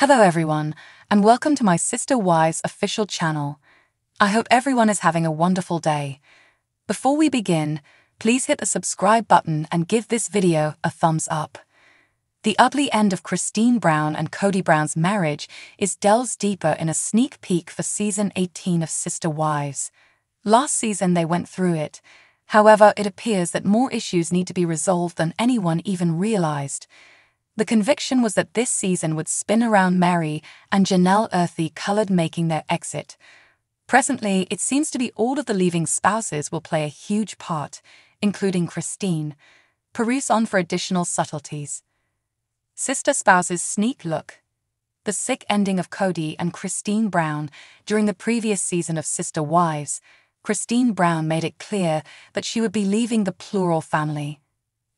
Hello, everyone, and welcome to my Sister Wives official channel. I hope everyone is having a wonderful day. Before we begin, please hit the subscribe button and give this video a thumbs up. The ugly end of Christine Brown and Kody Brown's marriage is delves deeper in a sneak peek for season 18 of Sister Wives. Last season, they went through it. However, it appears that more issues need to be resolved than anyone even realized. The conviction was that this season would spin around Meri and Janelle Earthy Colored making their exit. Presently, it seems to be all of the leaving spouses will play a huge part, including Christine. Peruse on for additional subtleties. Sister Spouses Sneak Look The sick ending of Kody and Christine Brown during the previous season of Sister Wives. Christine Brown made it clear that she would be leaving the plural family.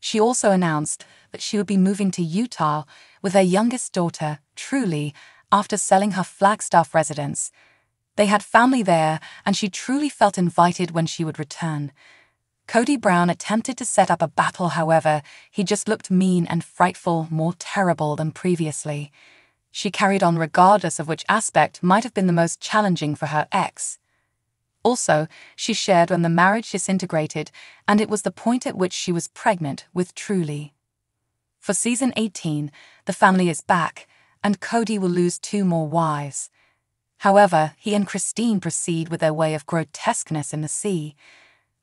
She also announced that she would be moving to Utah with her youngest daughter, Truly, after selling her Flagstaff residence. They had family there, and she truly felt invited when she would return. Kody Brown attempted to set up a battle, however, he just looked mean and frightful, more terrible than previously. She carried on regardless of which aspect might have been the most challenging for her ex. Also, she shared when the marriage disintegrated, and it was the point at which she was pregnant with Truly. For season 18, the family is back, and Kody will lose two more wives. However, he and Christine proceed with their way of grotesqueness in the sea.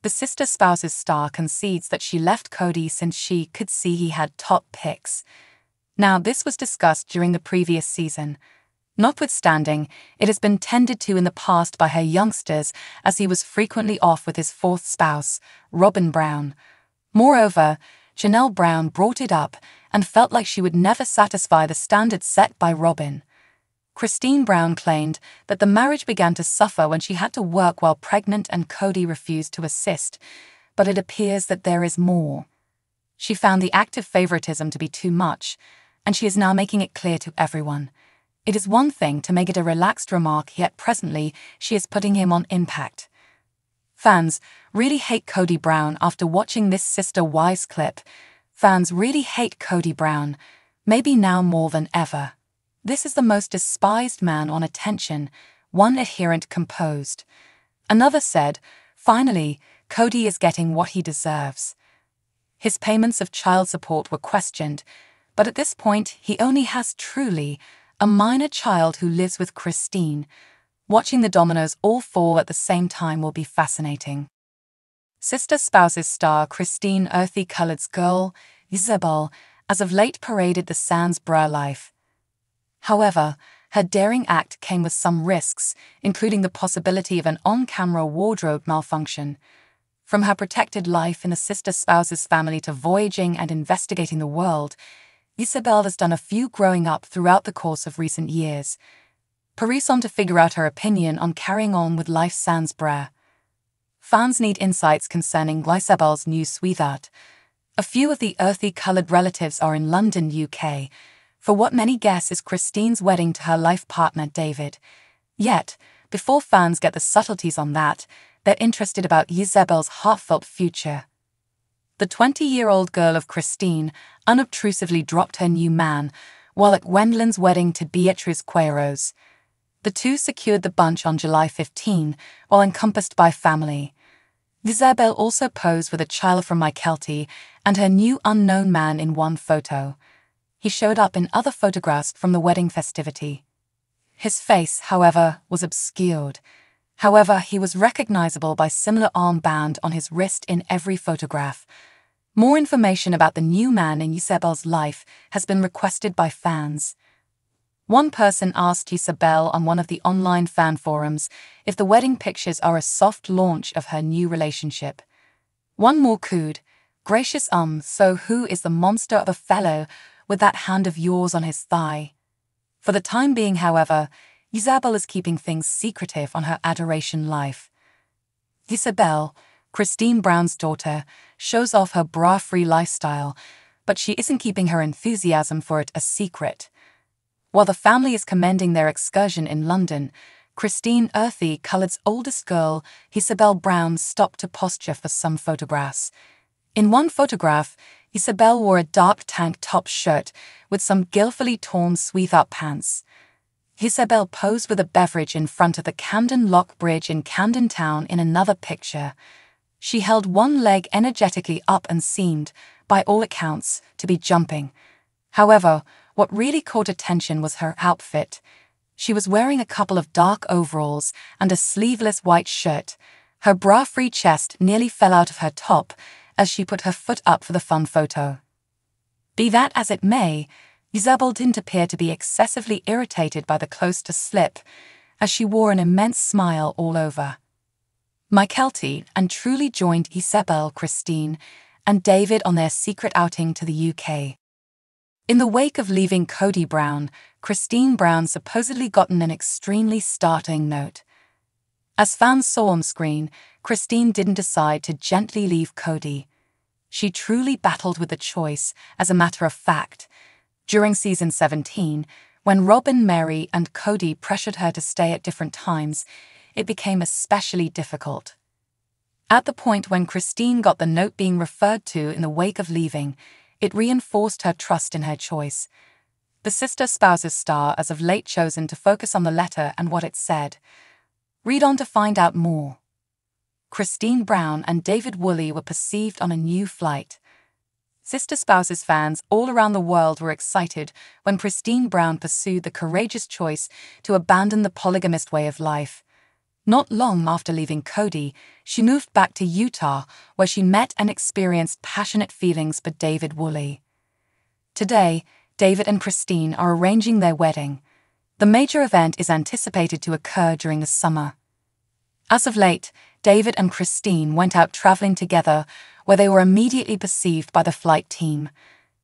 The sister spouse's star concedes that she left Kody since she could see he had top picks. Now, this was discussed during the previous season. Notwithstanding, it has been tended to in the past by her youngsters as he was frequently off with his fourth spouse, Robyn Brown. Moreover, Janelle Brown brought it up and felt like she would never satisfy the standards set by Robyn. Christine Brown claimed that the marriage began to suffer when she had to work while pregnant and Kody refused to assist, but it appears that there is more. She found the active favoritism to be too much, and she is now making it clear to everyone. It is one thing to make it a relaxed remark, yet presently she is putting him on impact. Fans really hate Kody Brown after watching this Sister Wives clip. Fans really hate Kody Brown, maybe now more than ever. This is the most despised man on attention, one adherent composed. Another said, finally, Kody is getting what he deserves. His payments of child support were questioned, but at this point he only has truly a minor child who lives with Christine. Watching the dominoes all fall at the same time will be fascinating. Sister spouses star Christine Earthy Colored's girl, Isabel, as of late paraded the sans bra life. However, her daring act came with some risks, including the possibility of an on camera wardrobe malfunction. From her protected life in the sister spouse's family to voyaging and investigating the world, Isabel has done a few growing up throughout the course of recent years. Paris on to figure out her opinion on carrying on with life sans bra. Fans need insights concerning Isabel's new sweetheart. A few of the earthy coloured relatives are in London, UK, for what many guess is Christine's wedding to her life partner David. Yet, before fans get the subtleties on that, they're interested about Isabel's heartfelt future. The 20 year old girl of Christine unobtrusively dropped her new man while at Gwendolyn's wedding to Beatriz Queiroz. The two secured the bunch on July 15 while encompassed by family. Isabel also posed with a child from Mykelti and her new unknown man in one photo. He showed up in other photographs from the wedding festivity. His face, however, was obscured. However, he was recognizable by similar armband on his wrist in every photograph, more information about the new man in Isabel's life has been requested by fans. One person asked Isabel on one of the online fan forums if the wedding pictures are a soft launch of her new relationship. One more cooed, Gracious um, so who is the monster of a fellow with that hand of yours on his thigh? For the time being, however, Isabel is keeping things secretive on her adoration life. Isabel, Christine Brown's daughter, shows off her bra free lifestyle, but she isn't keeping her enthusiasm for it a secret. While the family is commending their excursion in London, Christine Earthy Colored's oldest girl, Isabel Brown, stopped to posture for some photographs. In one photograph, Isabel wore a dark tank top shirt with some guilefully torn sweater up pants. Isabel posed with a beverage in front of the Camden Lock Bridge in Camden Town in another picture. She held one leg energetically up and seemed, by all accounts, to be jumping. However, what really caught attention was her outfit. She was wearing a couple of dark overalls and a sleeveless white shirt. Her bra free chest nearly fell out of her top as she put her foot up for the fun photo. Be that as it may, Isabel didn't appear to be excessively irritated by the close to slip, as she wore an immense smile all over. Mykelti and truly joined Isabel, Christine, and David on their secret outing to the UK. In the wake of leaving Kody Brown, Christine Brown supposedly gotten an extremely startling note. As fans saw on screen, Christine didn't decide to gently leave Kody. She truly battled with the choice, as a matter of fact, during season 17, when Robyn, Meri, and Kody pressured her to stay at different times, it became especially difficult. At the point when Christine got the note being referred to in the wake of leaving, it reinforced her trust in her choice. The sister spouses star as of late chosen to focus on the letter and what it said. Read on to find out more. Christine Brown and David Woolley were perceived on a new flight. Sister Spouses fans all around the world were excited when Christine Brown pursued the courageous choice to abandon the polygamist way of life. Not long after leaving Kody, she moved back to Utah, where she met and experienced passionate feelings for David Woolley. Today, David and Christine are arranging their wedding. The major event is anticipated to occur during the summer. As of late, David and Christine went out traveling together where they were immediately perceived by the flight team.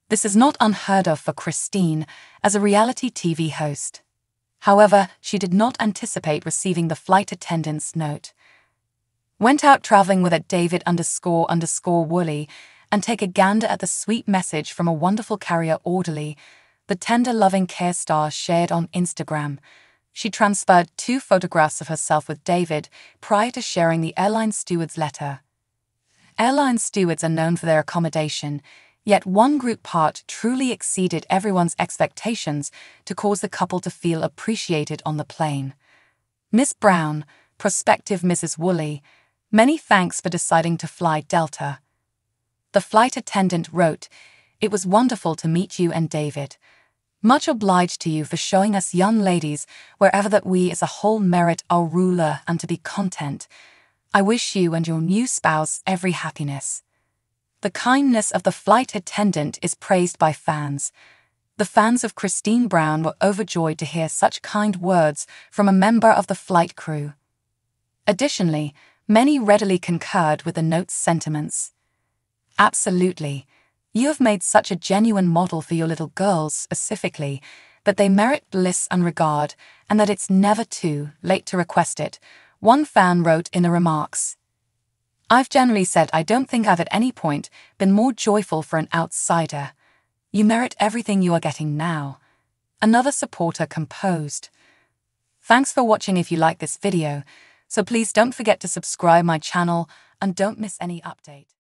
This is not unheard of for Christine as a reality TV host. However, she did not anticipate receiving the flight attendant's note. Went out traveling with at David underscore underscore Woolley and take a gander at the sweet message from a wonderful carrier orderly, the tender loving care star shared on Instagram. She transferred two photographs of herself with David prior to sharing the airline steward's letter. Airline stewards are known for their accommodation, yet one group part truly exceeded everyone's expectations to cause the couple to feel appreciated on the plane. Miss Brown, prospective Mrs. Woolley, many thanks for deciding to fly Delta. The flight attendant wrote, It was wonderful to meet you and David. Much obliged to you for showing us young ladies wherever that we as a whole merit our ruler and to be content. I wish you and your new spouse every happiness. The kindness of the flight attendant is praised by fans. The fans of Christine Brown were overjoyed to hear such kind words from a member of the flight crew. Additionally, many readily concurred with the note's sentiments. Absolutely. You have made such a genuine model for your little girls specifically that they merit bliss and regard, and that it's never too late to request it, one fan wrote in the remarks I've generally said I don't think I've at any point been more joyful for an outsider. You merit everything you are getting now. Another supporter composed. Thanks for watching if you like this video, so please don't forget to subscribe my channel and don't miss any update.